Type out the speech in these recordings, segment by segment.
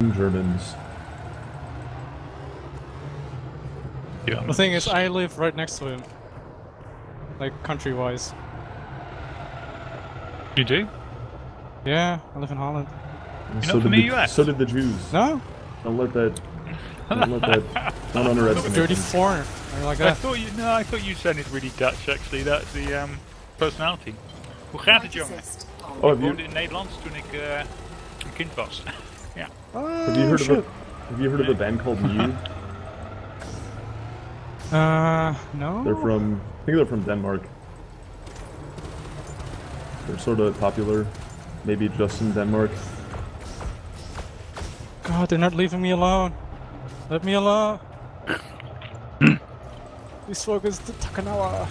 Germans. Yeah. The thing is, I live right next to him. Like, country-wise. You do? Yeah, I live in Holland. You're not from did the US? So did the Jews. No? Don't let that. Don't let that. Don't underestimate. Dirty foreigner. I like I that. thought you no, I thought you sounded really Dutch actually. That's the um, personality. Hoe gaat het jongen? Oh, have Ik you, woonde in Nederland toen ik uh, een kind was. ja. have you heard of a Have you heard of a band called Mew? Uh, no? They're from. I think they're from Denmark. They're sort of popular, maybe just in Denmark. God, they're not leaving me alone. Let me alone. Please focus the Takanawa.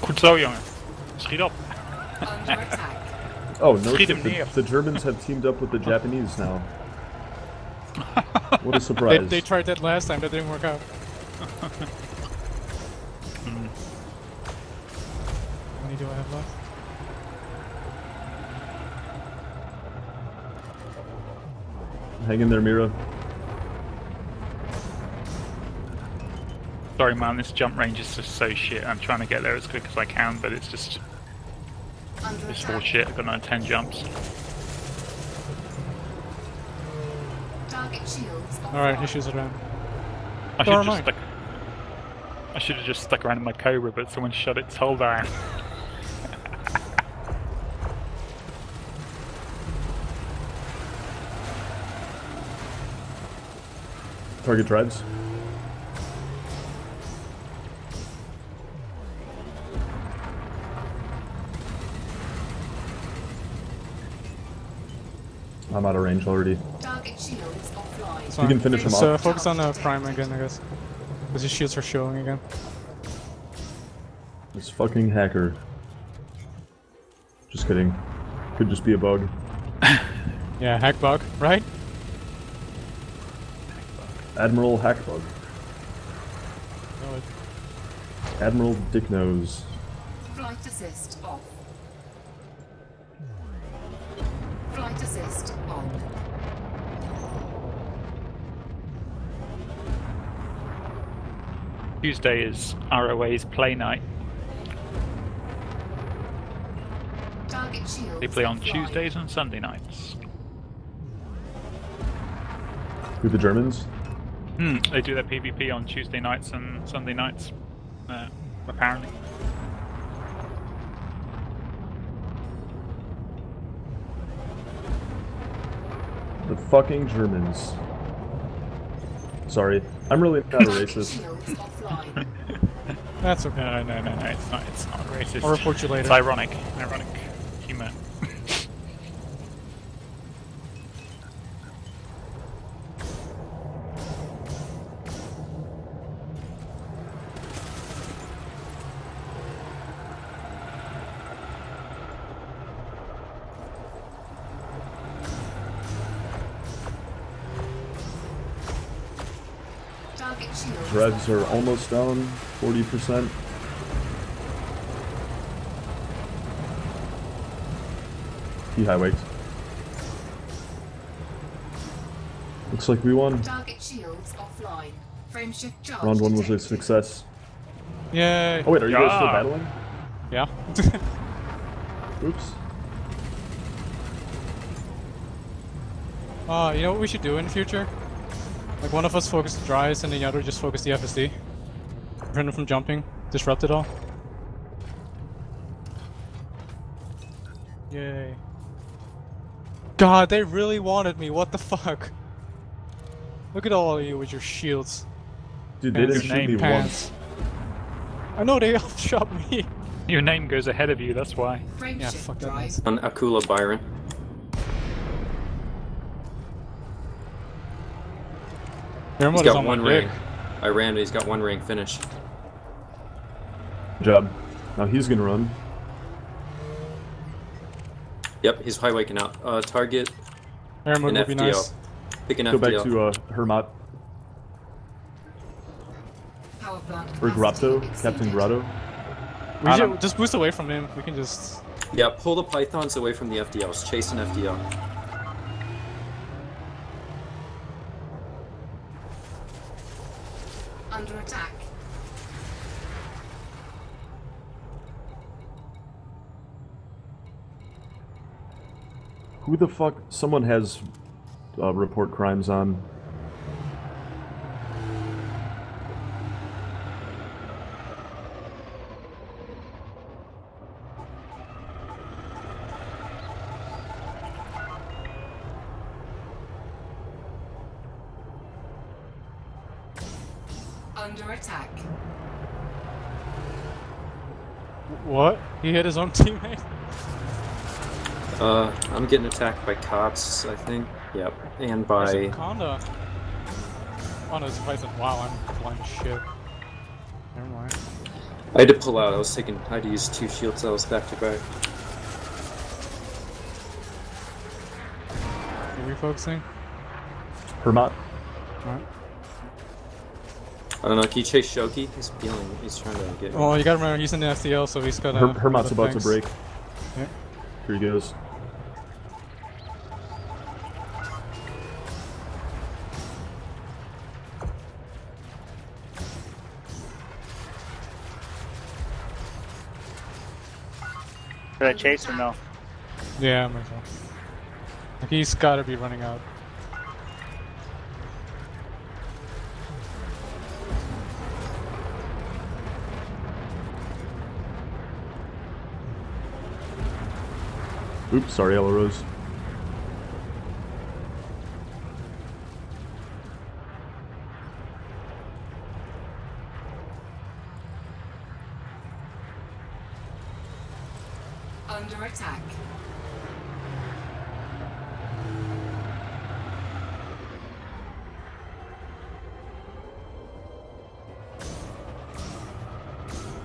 Goed zo jongen. Schiet op. Under attack. Oh no! Shit, the, the Germans have teamed up with the Japanese now. What a surprise! they tried that last time, that didn't work out. How many do I have left? Hang in there, Mira. Sorry man, this jump range is just so shit. I'm trying to get there as quick as I can, but it's just Under it's all shit. I've got another ten jumps. Target shields. Alright, offline. issues around. I should just I. stuck. I should have just stuck around in my Cobra, but someone shut its hull down. Target drives. I'm out of range already. Target shields offline. It's You can finish him Just, off. focus on uh, Prime again, I guess. Because his shields are showing again. This fucking hacker. Just kidding. Could just be a bug. Yeah, hack bug, right? Admiral Hackbug. No, Admiral Dick Nose. Flight assist off. Flight assist on. Tuesday is ROA's play night. Target shields. They play on offline. Tuesdays and Sunday nights. Who the Germans? Hmm, they do their PvP on Tuesday nights and Sunday nights. Uh, apparently. Fucking Germans. Sorry. I'm really not a racist. That's okay. No, no, no, no, it's not. It's not racist. I'll report you later. It's ironic. Ironic humor. Revs are almost down 40%. Key high wakes. Looks like we won. Target shields offline. Frame shift charge. Round one was a success. Yay. Oh wait, are you guys still battling? Yeah. Oops. uh, you know what we should do in the future? Like one of us focus dries and the other just focus the FSD. Prevent them from jumping. Disrupt it all. Yay. God, they really wanted me. What the fuck? Look at all of you with your shields. Dude, they didn't shoot me name, once. I know they all shot me. Your name goes ahead of you, that's why. Frame Yeah, shift fuck that On Akula Byron. He's what is got on one dick. ring. I ran, he's got one ring finish. Good job. Now he's gonna run. Yep, he's high waking out. Uh, target, Airmode an would be FDL. nice. Pick an Go back to uh, Hermot Power or Grotto, Captain exceeded. Grotto. We should just boost away from him. We can just. Yeah, pull the pythons away from the FDLs. Chase an FDL. Under attack. Who the fuck? Someone has uh, report crimes on. Under attack. What? He hit his own teammate? Uh, I'm getting attacked by cops, I think. Yep. And by. Conda. Oh no, it's Wow, I'm flying shit. Never mind. I had to pull out. I was taking. I had to use two shield cells back to back. You refocusing? Hermot. Alright. I don't know. Can you chase Shoki? He's feeling. He's trying to get. me. Well, you gotta remember, he's in the FDL, so he's got a. Her- Hermot's about to break. Yeah. Here he goes. Should I chase or no? Yeah, I might as well. Like, he's gotta be running out. Oops, sorry, Yellow Rose. Under attack.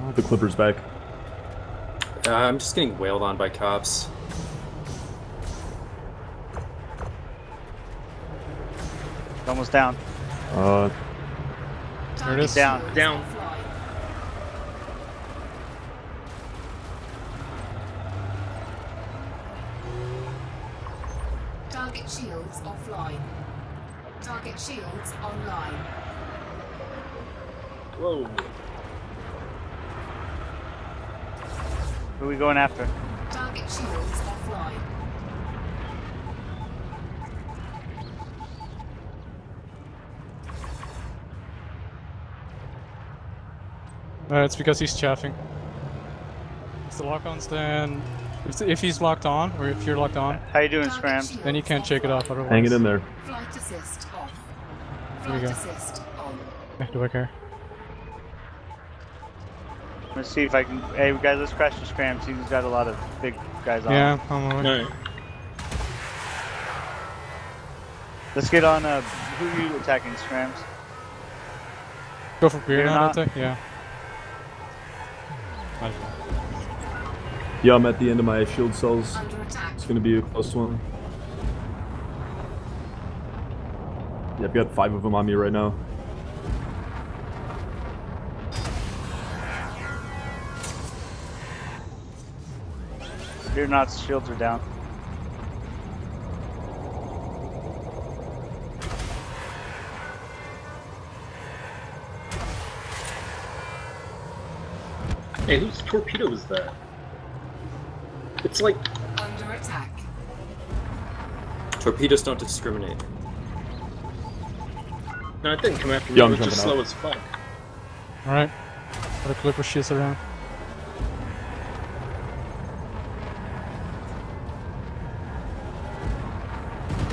Oh, the Clipper's back. Uh, I'm just getting wailed on by cops. Almost down. Uh, There it is. Down. Down. Target shields offline. Target shields online. Whoa. Who are we going after? Target shields offline. Uh, it's because he's chaffing. If the lock-on's then... If, if he's locked on, or if you're locked on, How you doing, Target Scram? then you can't shake it off otherwise. hang it in there. Flight assist off. There we Flight go. assist on. Do I care? Let's see if I can. Hey, guys, let's crash the Scram. See, he's got a lot of big guys on. Yeah, I'm on it. Let's get on. Uh, who are you attacking, Scrams? Go for beer You're now, not- I? Yeah. Might as well. Yeah, I'm at the end of my shield cells. It's gonna be a close one. Yeah, I've got five of them on me right now. Fear Not's shields are down. Hey, whose torpedo is that? It's like Under attack. Torpedoes don't discriminate. no, it didn't come after me. Yeah, it was just jumping slow out. as fuck. Alright. Put a clipper shits around.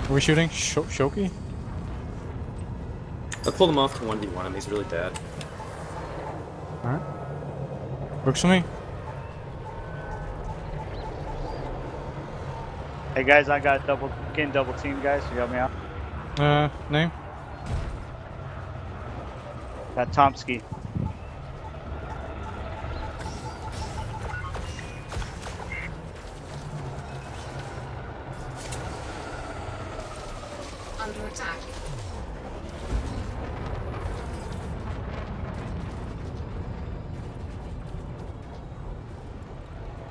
Are we shooting? Sh Shoki? I pulled him off to 1v1 him. He's really bad. Alright. Works for me. Hey guys, I got double getting double team, guys. You help me out. Uh, name? That Tomsky.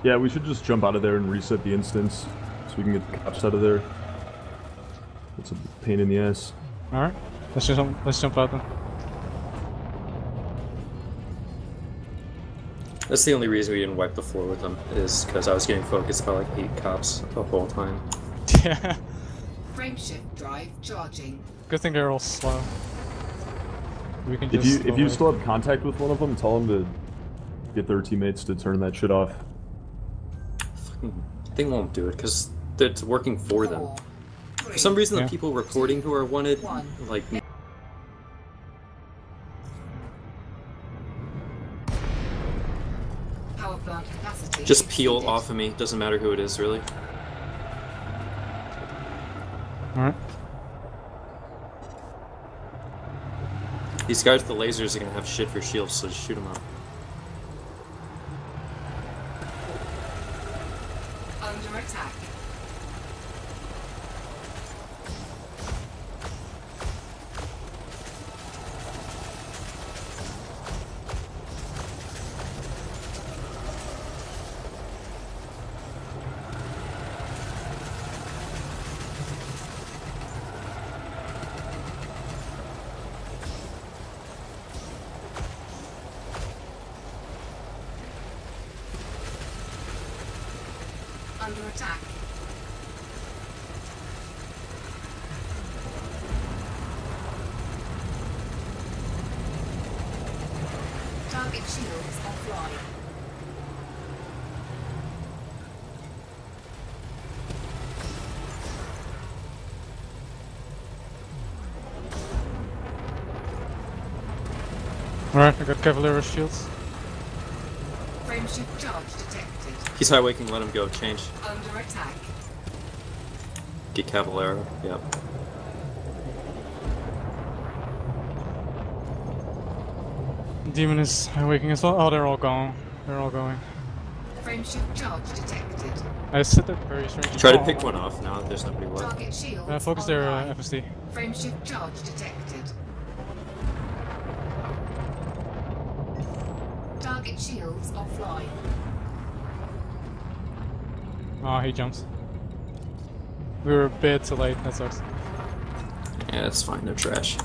Yeah, we should just jump out of there and reset the instance so we can get the cops out of there. It's a pain in the ass. Alright. Let's just let's jump out then. That's the only reason we didn't wipe the floor with them, is because I was getting focused by like eight cops the whole time. Yeah. Frameshift drive charging. Good thing they're all slow. We can If you if you still have contact with one of them, tell them to get their teammates to turn that shit off. Fucking- They won't do it because it's working for them. Four, For some reason, Yeah. the people reporting who are wanted, One. like, Power just peel exceeded. off of me. Doesn't matter who it is, really. Alright. These guys with the lasers are gonna have shit for shields, so just shoot them up. Under attack. Under attack. Target shields offline. Alright, I got Cavalier shields. Frameshift charge detected. He's high waking, let him go. Change. Under attack. Get Cavalera. Yep. Demon is high waking as well. Oh, they're all gone. They're all going. Frameshift charge detected. I sit there very strange. Try to pick one off now that there's nobody left. Target shields Uh, focus their uh, online. FSD. Frameshift charge detected. Target shields offline. Oh, he jumps. We were a bit too late. That sucks. Yeah, it's fine. They're trash.